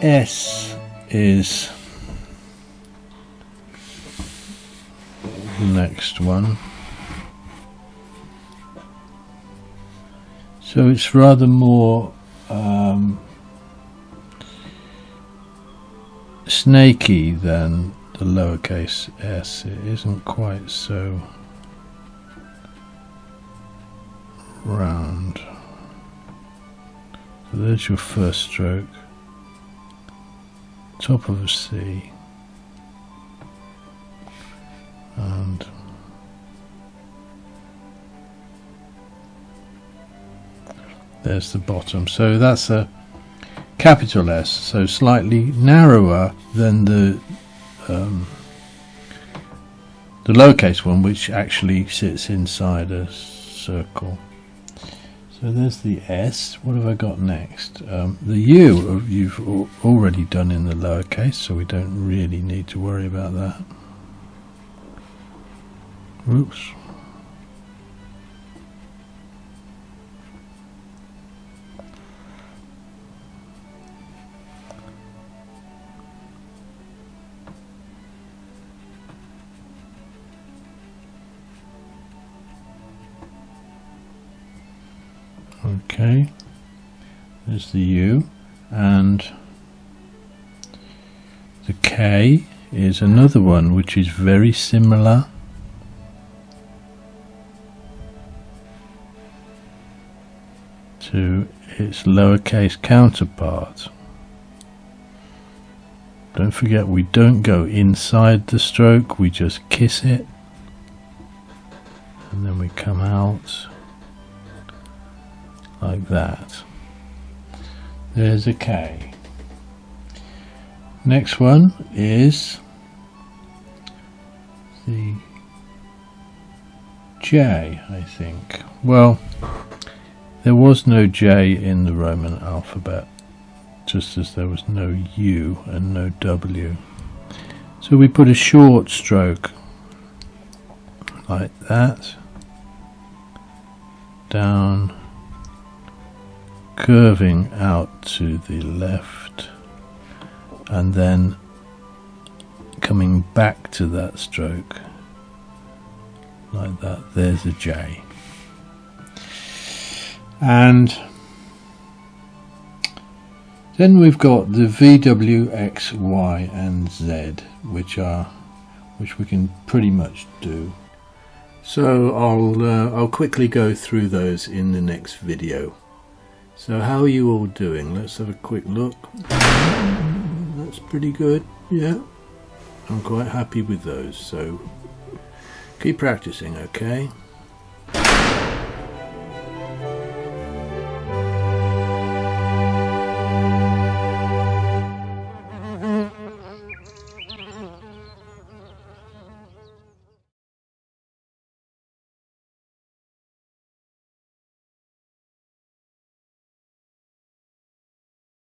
S is the next one. So it's rather more um, snaky than the lowercase s. It isn't quite so round. So there's your first stroke, top of a C, and there's the bottom. So that's a capital S, so slightly narrower than the um, the lowercase one, which actually sits inside a circle. So there's the S. What have I got next? Um, the U uh, you've already done in the lowercase, so we don't really need to worry about that. Oops. Okay, there's the U, and the K is another one which is very similar. to its lowercase counterpart. Don't forget we don't go inside the stroke, we just kiss it and then we come out like that. There's a K. Next one is the J, I think. Well, there was no J in the Roman alphabet, just as there was no U and no W. So we put a short stroke like that down curving out to the left and then coming back to that stroke like that there's a J. And then we've got the V W X Y and Z which are which we can pretty much do. So I'll uh, I'll quickly go through those in the next video so how are you all doing? Let's have a quick look. That's pretty good, yeah. I'm quite happy with those, so keep practicing, okay?